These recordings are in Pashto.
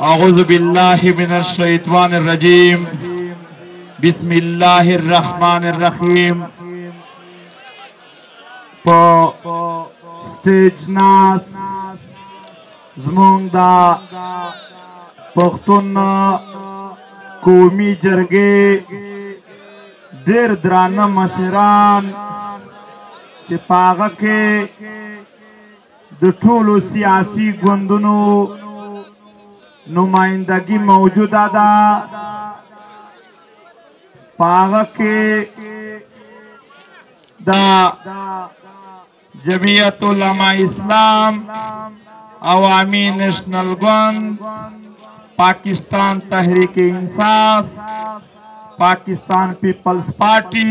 اعوذ باللہ من الشیطان الرجیم بسم الله الرحمن الرحیم په سټیج ناس زمونږ دا پښتون قومي جرګې ډېر درانه مشران چې پاغه کې د ټولو سیاسي ګوندونو نمائندګي موجوده ده پاغه کې دا جمعیت علماء اسلام عوامی نیشنل ګوند پاکستان تحریک انصاف پاکستان پیپلز پارټي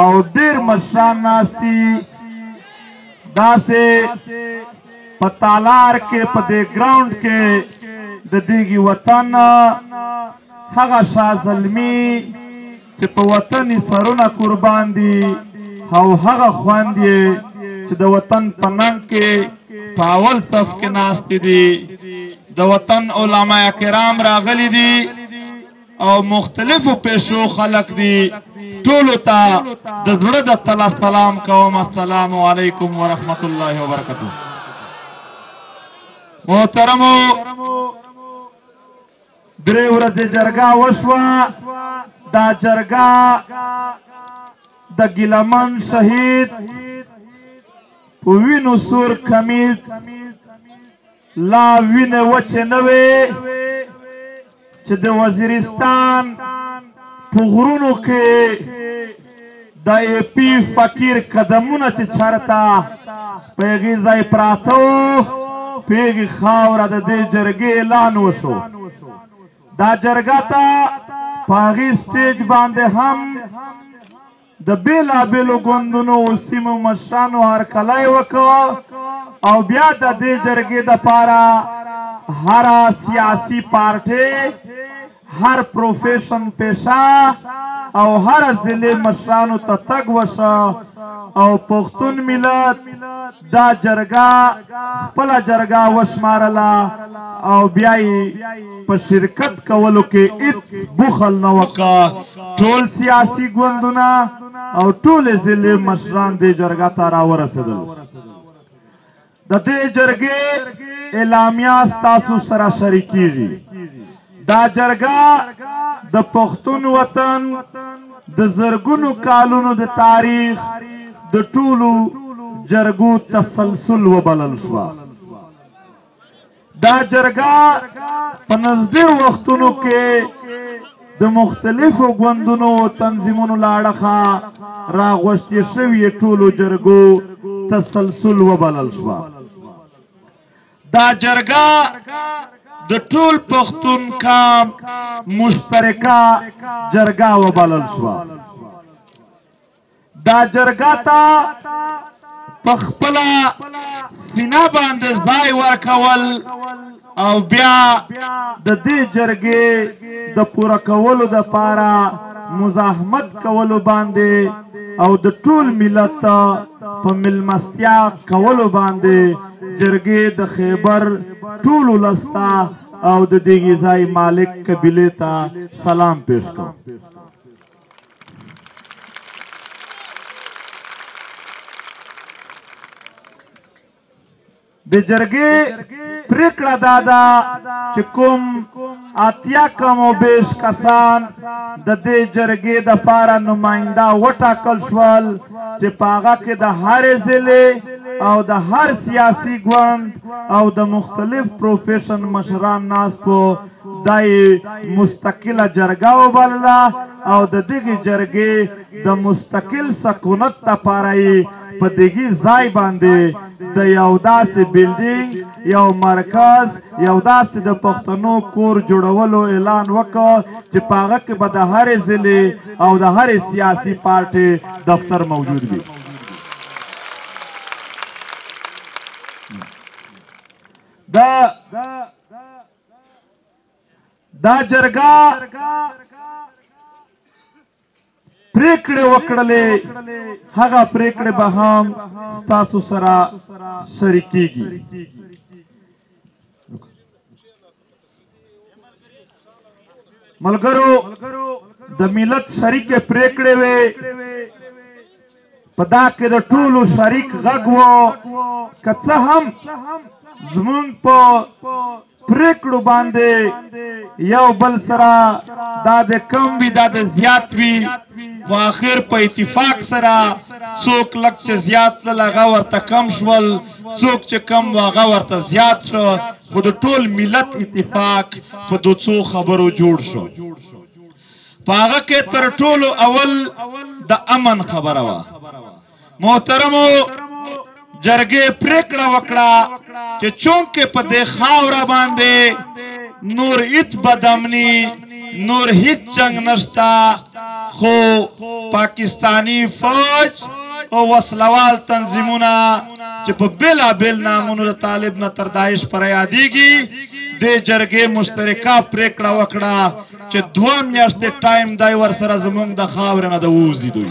او ډیر مشران ناست دي داسې په تالار کې په دې ګراوند کې د دیګي وطن هغه شاه زلمی چې په وطن سرونه قربان دي او هغه خوند یې چې د وطن په ننګ کې په اول صف کې ناست دي د وطن علما کرام راغلي دي او مختلفو پیشو خلق دي ټولو ته د زړه د تله سلام کوم السلام علیکم ورحمت الله وبرکاته محترمو درې ورځې جرګه وشوه دا جرګه د ګیلمن شهید په وینو سور کمیز لا وینې وچې نه وې چې د وزیرستان په غرونو کې د ای پی فقیر قدمونه چې چرته په هغې ځای پراته و په هغې خاوره د دې جرګې اعلان وشو دا جرګه ته په هغې سټیج باندې هم د بېلابېلو ګوندونو او سیمو مشرانو هرکلی وکړ او بیا د دې جرګې لپاره هره سیاسي پارټي، هر پروفیشن پیشه او هره ضلعې مشرانو ته تګ وشو او پښتون ملت، دا جرګه خپل جرګه وشمارله او بیا په شرکت کولو کې هیڅ بخل نه وکړ ټول سیاسي ګوندونه او ټول ضلع مشران دې جرګه ته راورسېدل د دې جرګې اعلامیه ستاسو سره شریکیږي دا جرګه د پښتون وطن د زرګونو کالونو د تاریخ د ټولو جرګو تسلسل وبلل شوه. دا جرګه په نږدې وختونو کې د مختلفو ګوندونو او تنظیمونو له اړخه راغوښتې شوې ټولو جرګو تسلسل وبلل شوه. دا جرګه د ټول پښتون قام مشترکه جرګه وبلل شو دا جرګه ته په خپل سینه باندې ځای ورکول او بیا د دې جرګې د پوره کولو د پاره مزاحمت کولو باندې او د ټول ملت په ملمستیا کولو باندې جرګې د خیبر ټول لستا او د دیګی ځای مالک قبیله ته سلام پیش کوم د جرګې پریکړه دادا چې کوم اتیا کم و بیش کسان د دې جرګې دپاره نماینده وټاکل شول چې په هغه کې د هرې ضلعې او د هر سیاسي ګوند او د مختلف پروفیشن مشران ناست وو. دا یې مستقله جرګه وبلله او د دغې جرګې د مستقل سکونت دپاره یې په دګي ځای باندې د یو داسې بلډینګ یو مرکز یو داسې د پښتنو کور جوړولو اعلان وکړ چې پاغه کې به د هرې ضلع او د هرې سیاسي پارټي دفتر موجود وي دا دا جرګه پرېکړې وکړلې هغه پرېکړې به هم ستاسو سره شریکېږي. ملګرو د ملت شریکې پرېکړې وې په دا کې د ټولو شریک غږ و که څه هم زمونږ په پریکړو باندې یو بل سره دا د کم وي دا د زیات وي خو اخر په اتفاق سره څوک لږ چې زیات لږ هغه ورته کم شول څوک چې کم و هغه ورته زیات شو خو د ټول ملت اتفاق په دوڅو خبرو جوړ شو په هغه کې تر ټولو اول د امن خبره وه. محترمو جرګې پرېکړه وکړه چې چونکې په دې خاوره باندې نور هیڅ بد امني، نور هیڅ جنګ نشته خو پاکستاني فوج او وسله وال تنظیمونه چې په بېلا بېل نامونو د طالب نه تر داعش پره یادېږي، دې جرګې مشترکه پرېکړه وکړه چې دوه میاشتې ټایم دی ورسره زمونږ د خاورې نه د ووځي دوی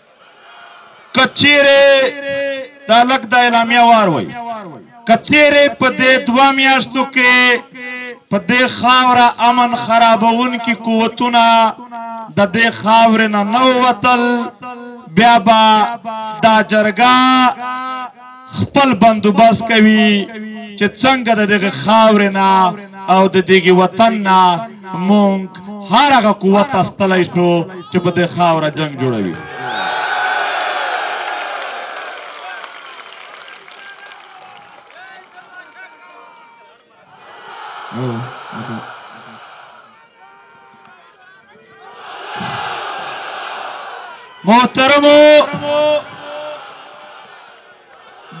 که چیرې دا لک دا اعلامیه واروي که چیرې په دې دوه میاشتو کې په دې خاوره امن خرابونکي قوتونه د دې خاورې نه نه ووتل بیا به دا جرګه خپل بندوبست کوي چې څنګه د دغه خاورې نه او د دغه وطن نه مونږ هر هغه قوت استلای شو چې په دې خاوره جنگ جوړوي محترمو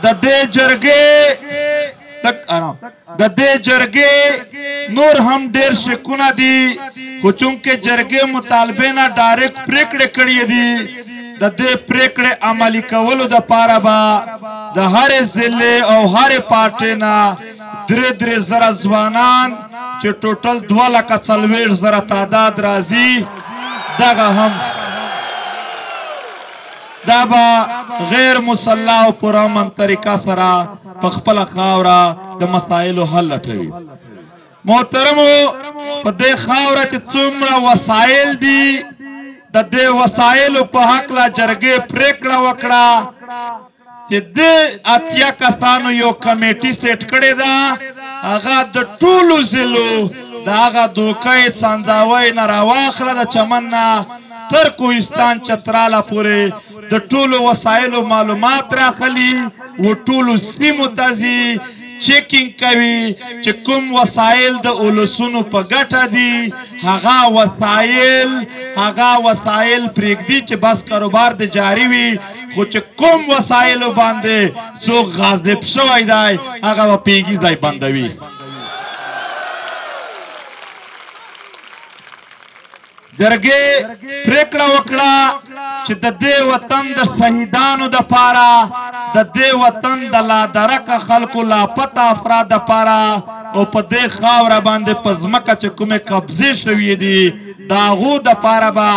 د دې جرګې تک آرام د دې جرګې نور هم ډېر شکونه دي خو چونکه جرګې مطالبه نه ډایرک پریکړه کړې دي د دې پریکړې عملی کولو د پاره به د هر ضلع او هر پارټي نه درې درې زره ځوانان چې ټوټل دوه لکه څلوېښت زره تعداد راځي دغه هم دا به غیر مسلح او پر امن طریقه سره په خپل خاوره د مسایلو حل لټوي محترمو په دې خاوره چې څومره وسایل دي د دې وسایلو په حق لا جرګې پریکړه وکړه چې د اتیا کسانو یو کمیټي سیټ کړې ده هغه د ټولو ضلعو د هغه دوکه یې څنځاوی نه راواخله د چمن نه تر کوهستان چتراله پورې د ټولو وسایلو معلومات راخلي و ټولو سیمو ته ځي چیکینګ کوي چې کوم وسایل د اولسونو په ګټه دي هغه وسایل هغه وسایل پریږدي چې بس کاروبار د جاری وي خو چې کوم وسایل باندې څوک غاضب شوی دی هغه په پیګي ځای بندوي جرګې پریکړه وکړه چې د دې وطن د شهیدانو د پاره د دې وطن د لا درک خلکو لا پتا افراد د پاره او په دې خاوره باندې په ځمکه چې کومه قبضه شوې دي دا غو د پاره به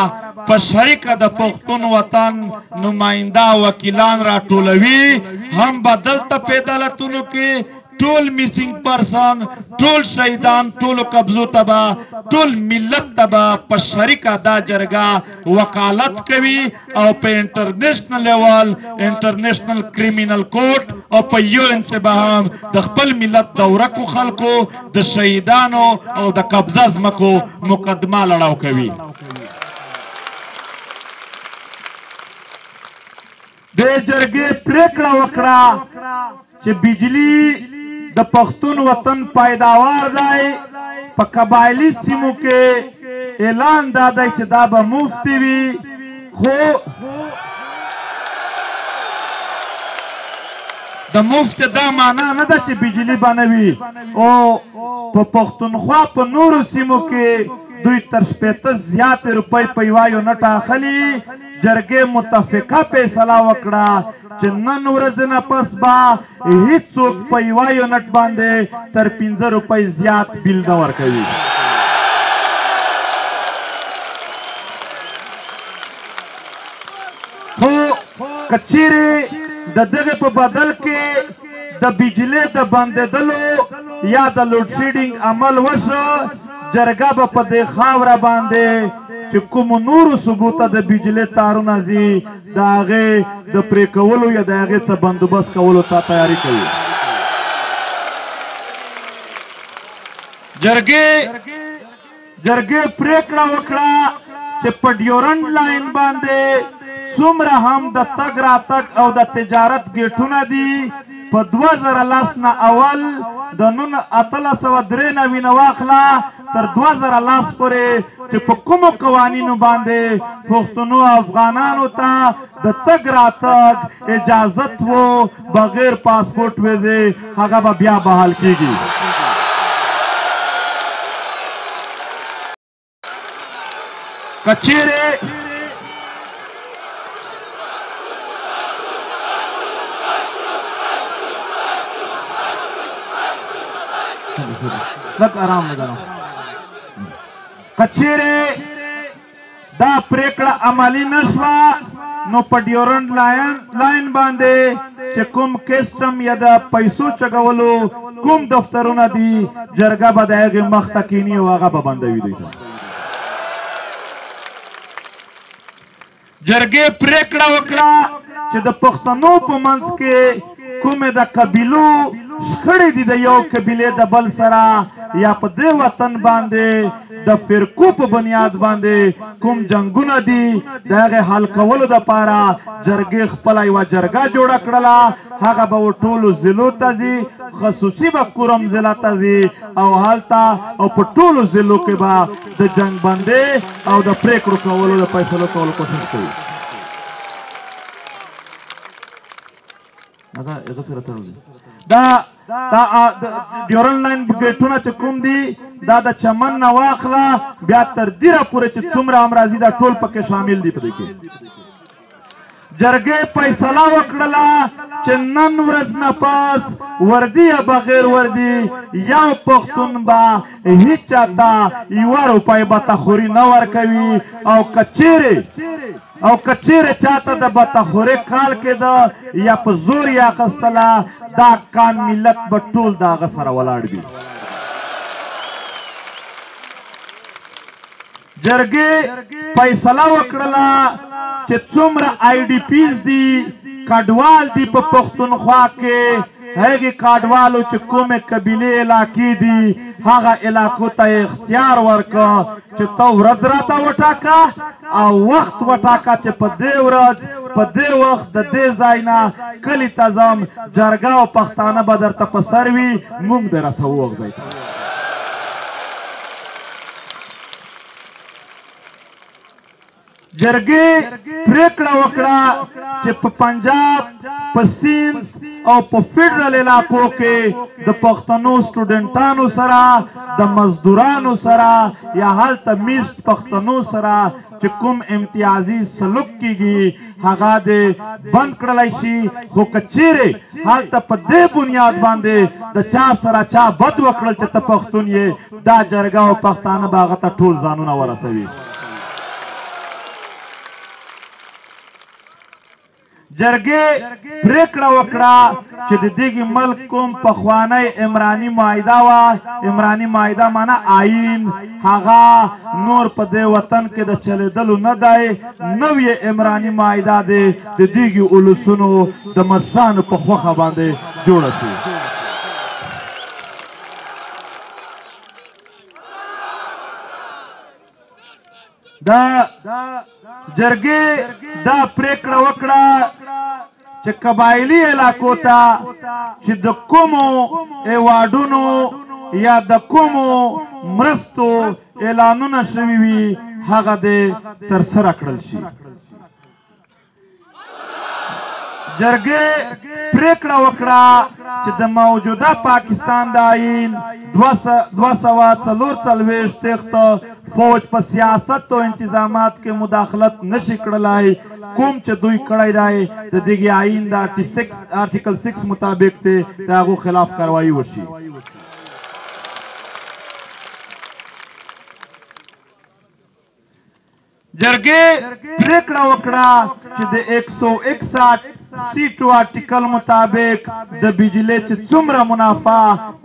په شریک د پښتون وطن نماینده وکیلان را ټولوي هم بدلته پیدلتونو کې ټول میسنګ پرسن ټول شهیدان ټول قبضو تبا ټول ملت تبا په شریکه دا جرګه وکالت کوي او په انټرنیشنل لیول انټرنیشنل کریمینل کورټ او په یو ان کې به هم د خپل ملت د ورکو خلکو د شهیدانو او د قبضه ځمکو مقدمه لړاو کوي دې جرګې پرېکړه وکړه چې بجلي د پښتون وطن پیداوار دی په قبایلي سیمو کې اعلان دا دی چې دا به مفت وي خو د مفت دا معنا نه ده چې بجلی به نه وي او په پښتونخوا په نورو سیمو کې دوی تر شپېته زیاتې روپۍ په یوه یونټ اخلي جرګې متفقه فیصله وکړه چې نن ورځ نه پس به هیڅوک په یوه یونټ باندې تر پنځه روپۍ زیات بیل نه ورکوي خو کچیرې د دغه په بدل کې د بجلې د بندېدلو یا د لوډشیډینګ عمل وشو جرګه به په دې خاوره باندې چې کوم نور ثبوته د بجلې تارونه ځي د هغې د پرې کولو یا د هغې څه بندوبست کولو ته تیاری کوي جرګې جرګې پریکړه وکړه چې په ډیورنډ لاین باندې څومره هم د تګ راتګ او د تجارت ګیټونه دي په 2010 نه اول د نن 1393 نه واخلا تر 2010 پورې چې په کوم قوانینو باندې پښتنو افغانانو ته د تګ راتګ اجازت وو بغیر پاسپورت ویزه هغه به بیا بحال کیږي کچیرې لږ آرام لګا کچیرې دا پرېکړه عملي نه شوه، نو په ډیورنډ لاین باندې چې کوم کسټم یا د پیسو چګولو کوم دفترونه دي، جرګه به د هغې مخ ته کیني او هغه به بندوي دوی ته. جرګې پرېکړه وکړه چې د پښتنو په منځ کې کومې د قبیلو شخړې دي د یو قبیلې د بل سره یا په دې وطن باندې د فرقو په بنیاد باندې کوم جنگونه دي د هغه حل کولو د پاره جرګې خپل یو جرګه جوړ کړله هغه به ټولو ضلعو ته ځي خصوصي به کورم ضلع ته ځي او هلته او په ټولو ضلعو کې به د جنگ بندې او د پریکړو کولو د فیصلو کولو کوشش کوي دا هغه سره تړل دي دا دا ډیورن لاین ګیټونه چې کوم دي دا د چمن نه واخله بیا تر دیره پورې چې څومره امراضي دا ټول پکې شامل دي په دې کې جرګې فیصله وکړله چې نن ورځ نه پاس وردی یا بغیر وردی یو پښتون با هیچا ته یو روپۍ به تخوري نه ورکوي او کچېرې او که چیرې چاته د بتخورې کال کېده یا په زور یې اخیستله دا کان ملت به ټول د هغه سره ولاړ وي جرګې فیصله وکړله چې څومره آی ډي پیز دي کډوال دي په پښتونخوا کې هغه کډوالو چې کومې قبیلې علاقې دي هغه علاقو ته یې اختیار ورکړ چې ته ورځ راته وټاکه او وخت وټاکه چې په دې ورځ په دې وخت د دې ځای نه کلي ته ځم جرګه او پښتانه به درته په سر وي موږ د رسوو هغه ځای ته جرګې پرېکړه وکړه چې په پنجاب، په سیند او په فډرل علاقو کې د پښتنو سټوډنټانو سره، د مزدورانو سره یا هلته میشت پښتنو سره چې کوم امتیازي سلوک کېږي هغه دې بند کړل شي خو که چېرې هلته په دې بنیاد باندې د چا سره چا بد وکړل چې ته پښتون یې دا جرګه او پښتانه به هغه ته ټول ځانونه ورسوي. جرګې پریکړه وکړه چې د دغه ملک کوم پخوانی عمراني معاهده وا عمراني معاهده معنا آئین هغه نور په دې وطن کې د چلیدلو نه دی نوې عمراني معاهده دی د دغه ولسونو د مرسانو په خوخه باندې جوړه شي دا جرګې دا پریکړه وکړه چې قبایلی علاقو ته چې د کومو ایوارډونو یا د کومو مرستو اعلانونه شوي وي هغه دې ترسره کړل شي جرګې پریکړه وکړه چې د موجوده پاکستان د آئین دوه سوه څلور څلوېښت تخت فوج په سیاست او انتظامات کې مداخلت نشي کړلای کوم چې دوی کړی دی د دغه آئین د آرټیکل 6 مطابق ته د هغو خلاف کاروایی وشي جرګې پرېکړه وکړه چې د ایک سو اکسټ سي ټو ارټیکل مطابق د بجلې چې څومره منافع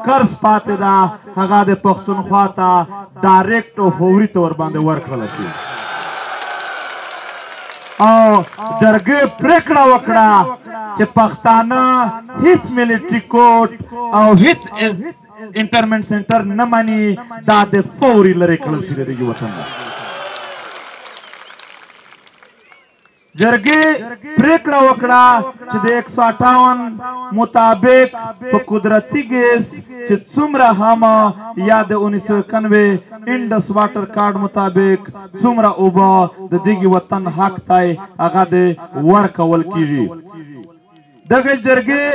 قرض پاتې ده هغه د پښتونخوا ته ډایرکټ او فوري ته ورباندې ورکړل شي او جرګې پرېکړه وکړه چې پښتانه هیڅ ملټري کوډ او هیڅ انټرمنټ سنټر نه مانی دا د فوري لری کړل شي د وطن جرګې پریکړه وکړه چې د 158 مطابق په قدرتي ګیس چې څومره هم یا د 1991 انډس واټر کارت مطابق څومره اوبه د دغه وطن حق تای هغه د ورکول کیږي دغه جرګې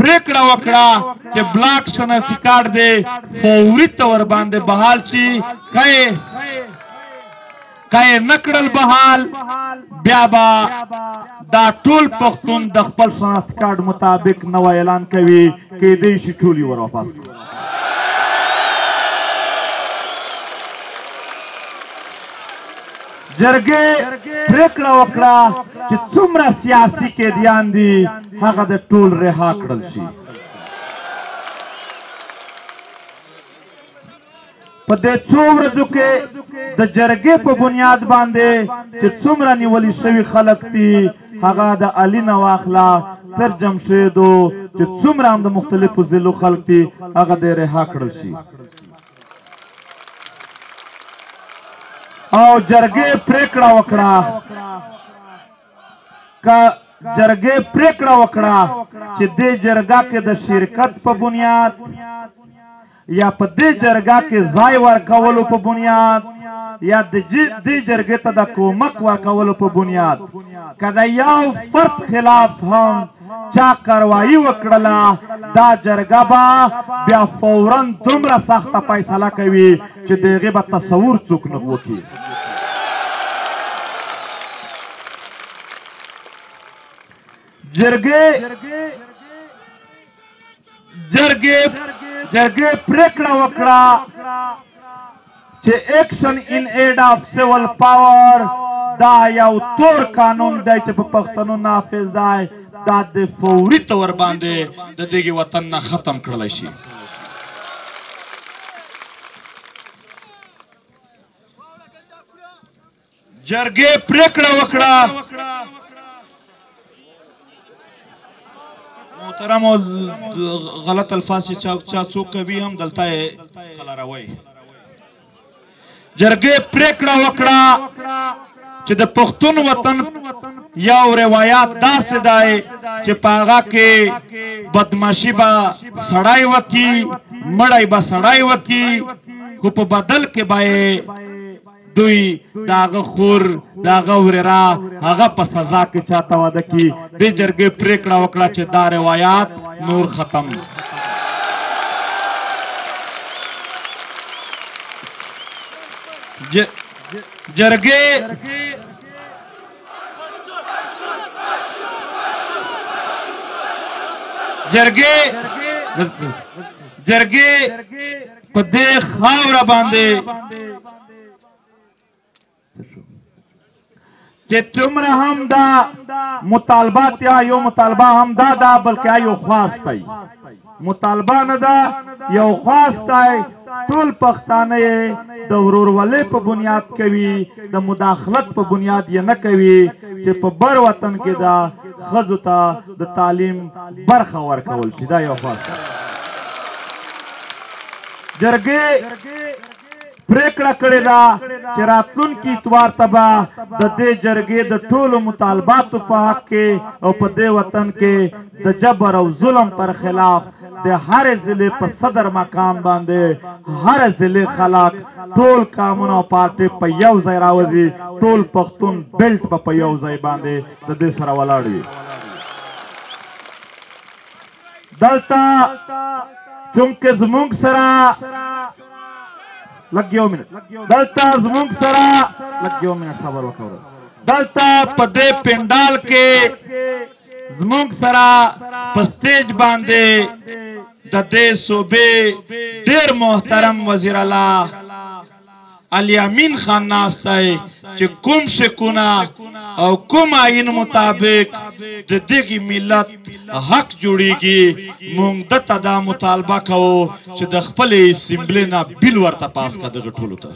پرېکړه وکړه چې بلاک شناسی کارډ دې فوري تور باندې بحال شي که که نکړل بحال بیا با دا ټول پښتون د خپل شناخت کارت مطابق نو اعلان کوي کې دې شي ټولي ور واپس جرګې پرېکړه وکړه چې څومره سیاسي قیدیان دي هغه د ټول رها کړل شي په دې څو ورځو کې د جرګې په بنیاد باندې چې څومره نیولي شوي خلک دي هغه د علي نه واخله تر جمشیدو چې څومره هم د مختلفو ضلعو خلک دي هغه دې رها کړل شي او جرګې پریکړه وکړه کا جرګې پریکړه وکړه چې دې جرګه کې د شرکت په بنیاد یا په دې جرګه کې ځای ورکولو په بنیاد یا د دې جرګې ته د کومک ورکولو په بنیاد کله یو فرد خلاف هم چا کاروايي وکړله دا جرګه به بیا فورا دومره سخته فیصله کوي چې د هغې به تصور څوک نه وکړي جرګې جرګې جرګې پریکړه وکړه چې اکشن ان ایډ اف سیول پاور دا یو تور قانون دی چې په پښتنو نافذ دی دا د فوري تور باندې د دغه وطن نه ختم کړل شي جرګې پریکړه وکړه محترم غلط الفاظ چې چا څوک کوي هم دلته کلاروي جرګې پریکړه وکړه چې د پښتون وطن یو روایت داسې دی چې پاغه کې بدمعشي به سړای وکی مړای به سړای وکی خو په بدل کې به دوی داغه خور داغه وررا هغه په سزا کې چاته واده کی د جرګې پریکړه وکړه چې دا روایت نور ختم جرګې جرګې جرګې په دې خاور باندې چې څومره هم دا مطالبه تیا یو مطالبه هم دا دا بلکې یو خواست دی مطالبه نه دا یو خواست دی ټول پښتانه د ورورولۍ په بنیاد کوي د مداخلت په بنیاد یې نه کوي چې په بر وطن کې دا خزو ته د تعلیم برخه ورکول شي دا یو خواست جرګې پریکړه کړې ده چې راتلونکي اتوار ته به د دې جرګې د ټولو مطالباتو په حق کې او په دې وطن کې د جبر او ظلم پر خلاف د هر ضلع په صدر مقام باندې هر ضلع خلک ټول کامونه او پارټي په یو ځای راوځي ټول پښتون بیلټ په یو ځای باندې د دې سره ولاړ وي دلته چونکه زمونږ سره لګ یو منټ دلته زمونږ سره لګ یو منټ صبر وکړه دلته په دې پندال کې زمونږ سره په سټیج باندې د دې صوبې ډیر محترم وزیر الله الیامین خان ناست دی چې کوم سکونه او کوم آئین مطابق د دغه ملت حق جوړیږي مونږ د ته دا مطالبه کوو چې د خپل اسمبلی نه بیل ورته پاس کا دغه ټولو ته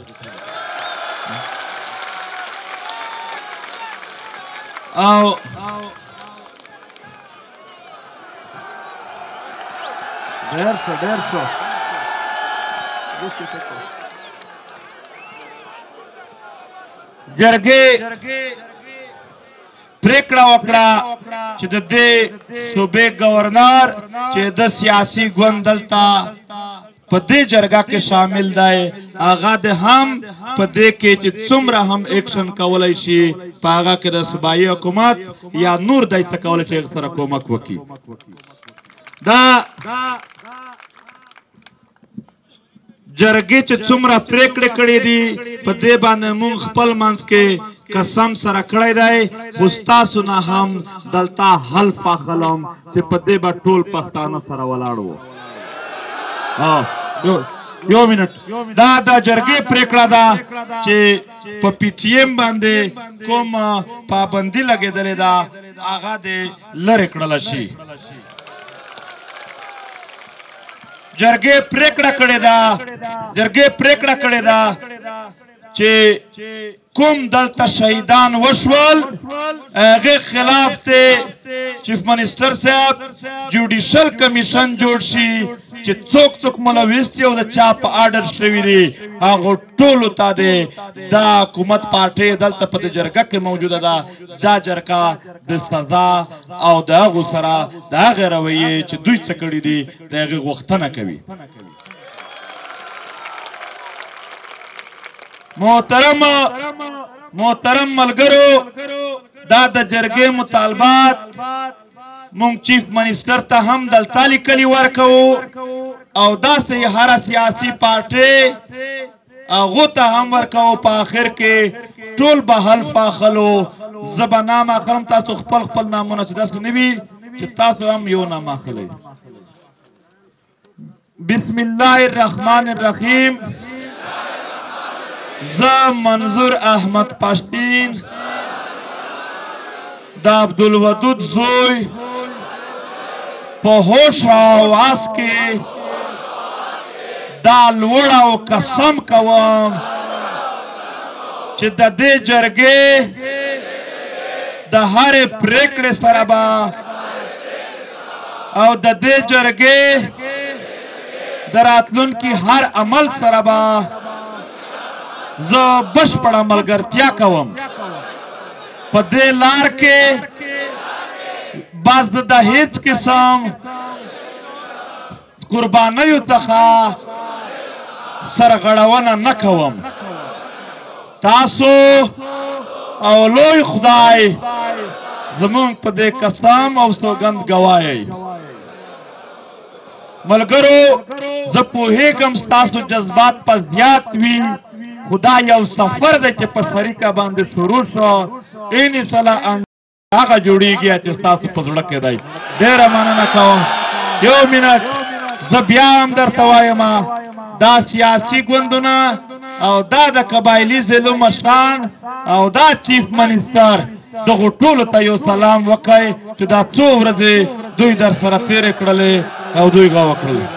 او ډېر ښه ډېر ښه جرګې پریکړه وکړه چې د دې صوبې گورنر چې د سیاسي ګوند دلته په دې جرګه کې شامل دی هغه د هم په دې کې چې څومره هم اکشن کولای شي په هغه کې د صوبایي حکومت یا نور دای څه کولای شي سره کومک وکړي دا جرګې چې څومره پریکړې کړې دي په دې باندې مونږ خپل منځ کې قسم سره کړی دی خو ستاسو نه هم دلته حلف اخلم چې په دې به ټول پښتانه سره ولاړ وو یو منټ دا د جرګې پریکړه ده چې په پی ټی ایم باندې کوم پابندي لګیدلې ده هغه دې لری کړل شي جرګې پریکړه کړې ده جرګې پریکړه کړې ده چې کوم دلته شهیدان وشول هغه خلاف ته چیف منسٹر صاحب جوډیشل کمیشن جوړ شي چې څوک څوک ملوث دي او د چا په آرډر شوی دي هغه ټول ته دي دا حکومت پارټي دلته په جرګه کې موجوده ده دا جرګه د سزا او د غو سره د غیروي چې دوی څه کړی دي د غوښتنه کوي محترم محترم ملګرو دا د جرګې مطالبات مونږ چیف منسٹر ته هم دلته لیکلي ورکو او داسې هر سیاسي پارټي هغه ته هم ورکو په اخر کې ټول به حل فاخلو زبا نام اقرم تاسو خپل خپل نامونه چې داس نوي چې تاسو هم یو نام اخلي بسم الله الرحمن الرحیم زه منظور احمد پښتین د عبدالودود زوی په هوش او حواس کې دا لوړ او قسم کوم چې د دې جرګې د هرې پریکړې سره به او د دې جرګې د راتلونکي هر عمل سره به زه بشپړه ملګرتیا کوم په دې لار کې باز د هیڅ قسم قربانیو څخه سرغړونه نه کوم تاسو او لوی خدای زمونږ په دې قسم او سوګند گواهی ملګرو زه پوهېږم ستاسو جذبات په زیات وي خو دا یو سفر دی چې په شریکه باندې شروع شو ان شاء الله هغه جوړیږي چې تاسو په زړه کې دی ډیره مننه کوم یو منټ زه بیا هم درته وایم دا سیاسي ګوندونه او دا د قبایلی ضلعو مشران او دا چیف منسټر دغه ټولو ته یو سلام وکړئ چې دا څو ورځې دوی در سره تېرې کړلې او دوی غوا کړل